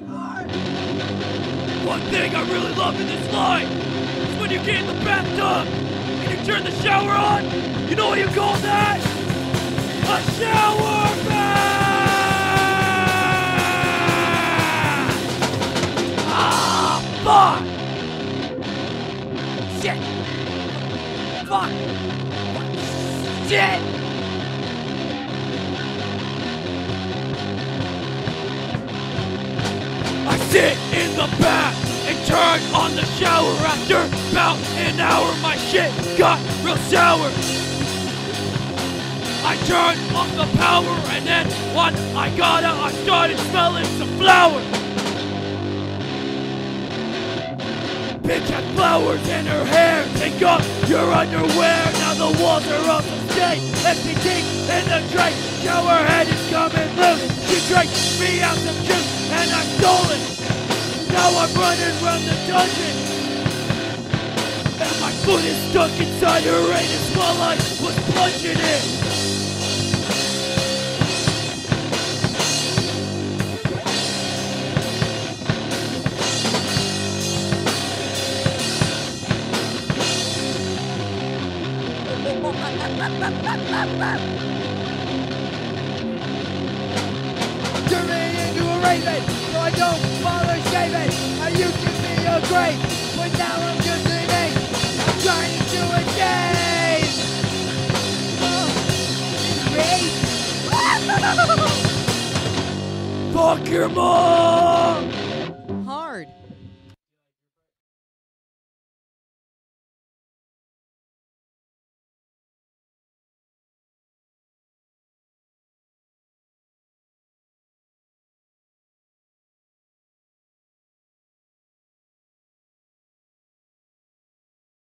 One thing I really love in this life is when you get in the bathtub and you turn the shower on. You know what you call that? A shower bath! Ah, fuck! Shit! Fuck! Shit! Sit in the bath and turn on the shower after about an hour. My shit got real sour. I turned off the power and then when I got out, I started smelling some flowers. Bitch had flowers in her hair. Take off your underwear. Now the walls are also stained. Empty tea in the drain. Shower head is coming loose. She drank me out some juice and I stole it. Now I'm running around the dungeon. And my foot is stuck inside her anus while I was plunging in. Turn me into a raven, so I don't bother shaving. I used to be a great, but now I'm just mate. I'm trying to escape. Oh, it's. Fuck your mom!